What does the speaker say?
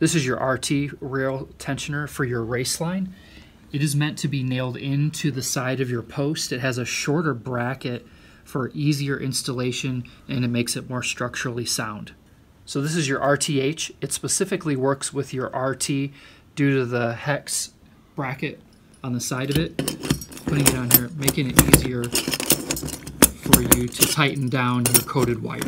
This is your RT rail tensioner for your Raceline. It is meant to be nailed into the side of your post. It has a shorter bracket for easier installation and it makes it more structurally sound. So this is your RTH. It specifically works with your RT due to the hex bracket on the side of it. Putting it on here, making it easier for you to tighten down your coated wire.